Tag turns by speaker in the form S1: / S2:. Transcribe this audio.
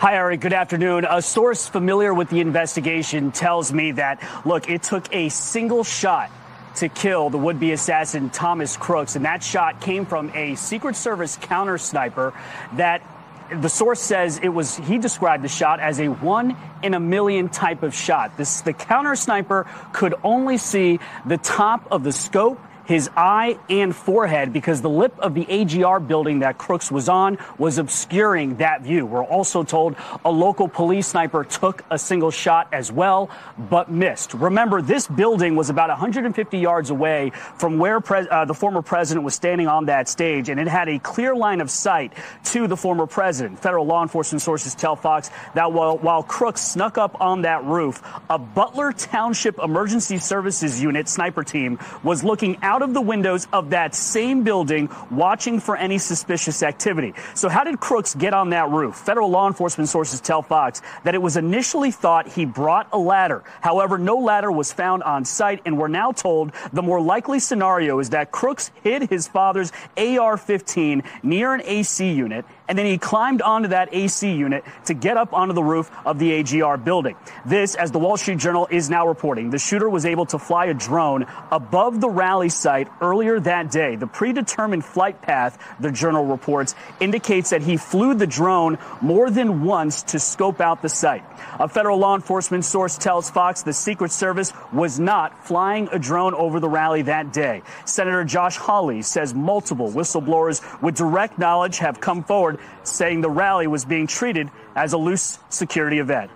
S1: Hi, Ari. Good afternoon. A source familiar with the investigation tells me that, look, it took a single shot to kill the would be assassin Thomas Crooks, and that shot came from a Secret Service counter sniper that the source says it was he described the shot as a one in a million type of shot. This the counter sniper could only see the top of the scope his eye and forehead because the lip of the AGR building that Crooks was on was obscuring that view. We're also told a local police sniper took a single shot as well, but missed. Remember, this building was about 150 yards away from where uh, the former president was standing on that stage, and it had a clear line of sight to the former president. Federal law enforcement sources tell Fox that while, while Crooks snuck up on that roof, a Butler Township Emergency Services Unit sniper team was looking out out of the windows of that same building watching for any suspicious activity. So how did Crooks get on that roof? Federal law enforcement sources tell Fox that it was initially thought he brought a ladder. However, no ladder was found on site, and we're now told the more likely scenario is that Crooks hid his father's AR-15 near an AC unit and then he climbed onto that AC unit to get up onto the roof of the AGR building. This, as the Wall Street Journal is now reporting, the shooter was able to fly a drone above the rally site earlier that day. The predetermined flight path, the journal reports, indicates that he flew the drone more than once to scope out the site. A federal law enforcement source tells Fox the Secret Service was not flying a drone over the rally that day. Senator Josh Hawley says multiple whistleblowers with direct knowledge have come forward saying the rally was being treated as a loose security event.